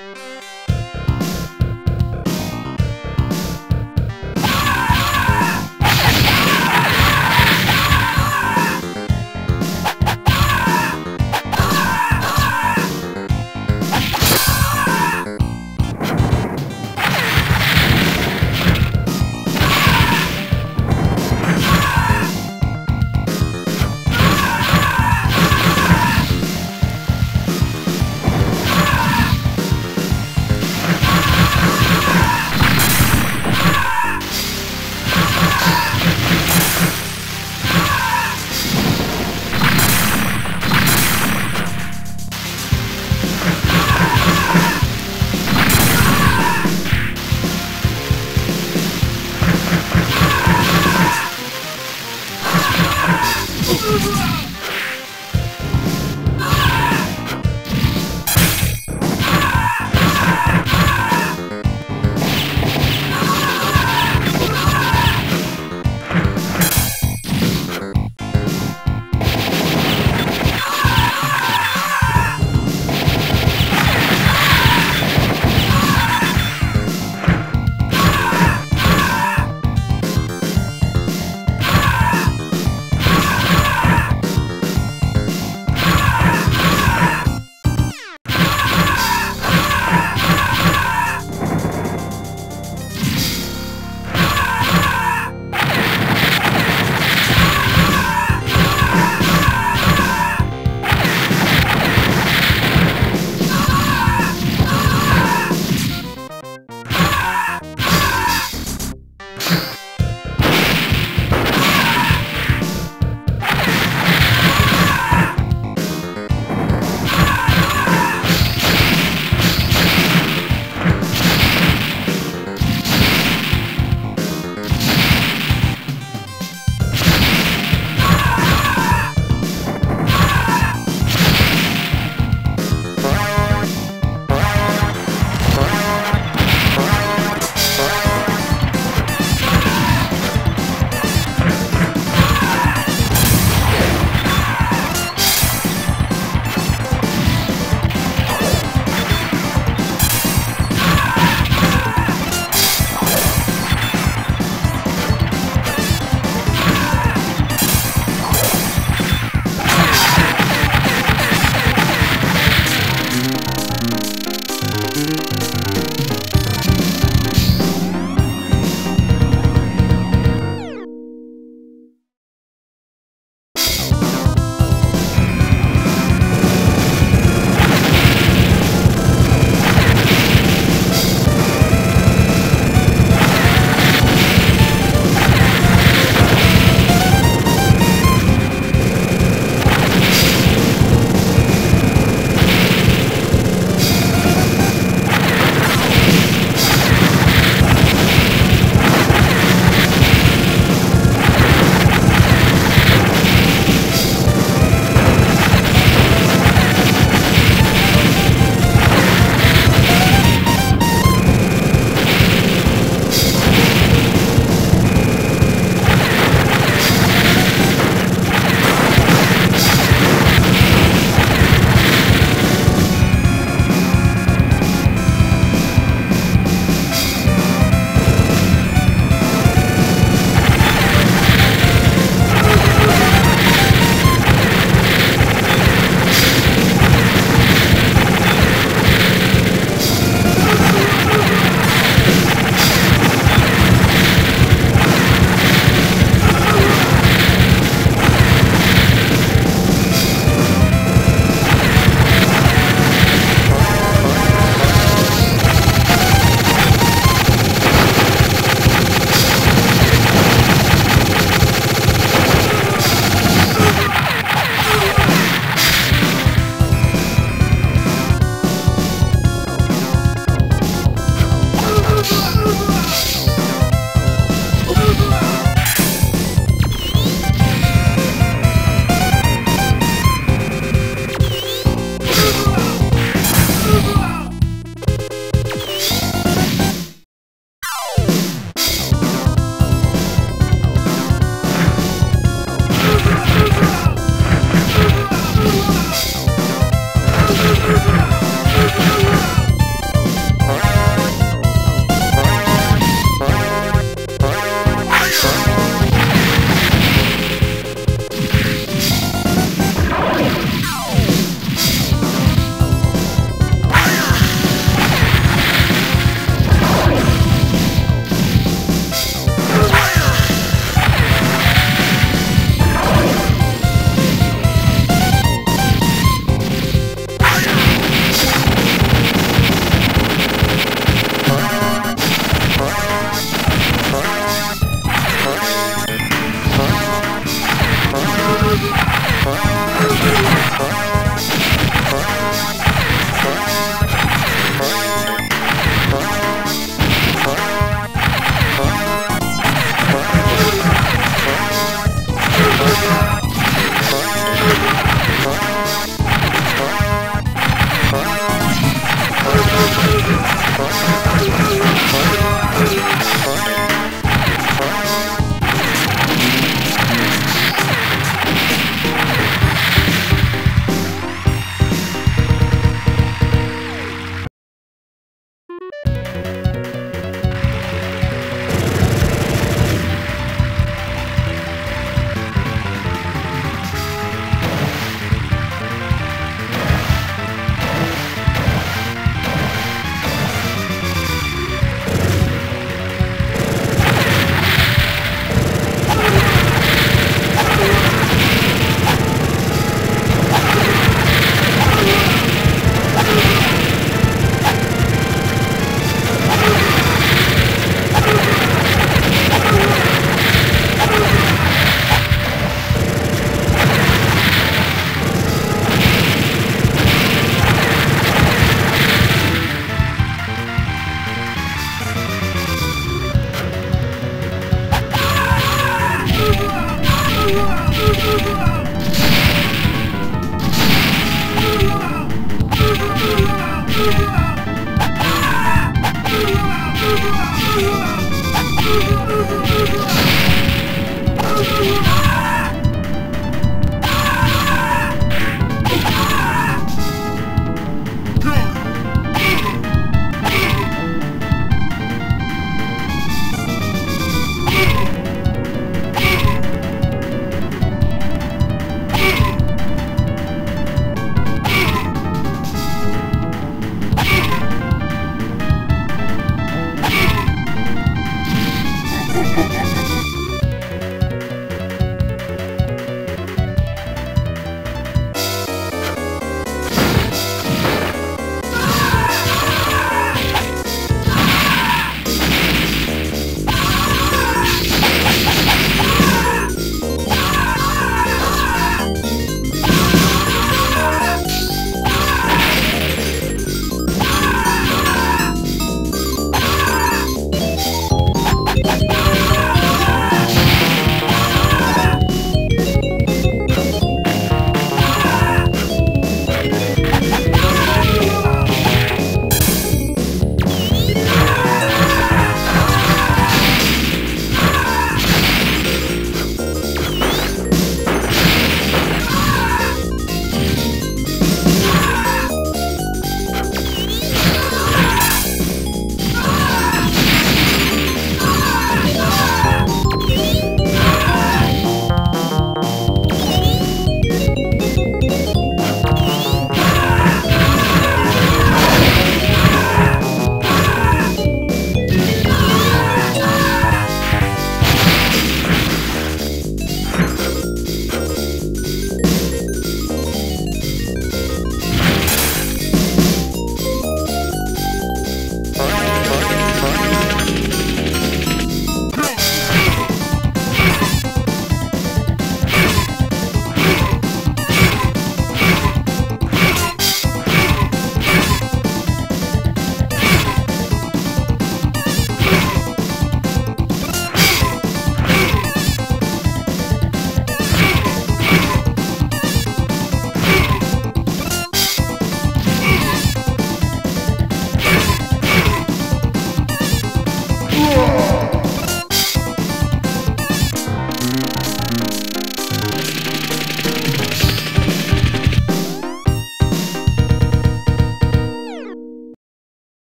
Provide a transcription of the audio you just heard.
Música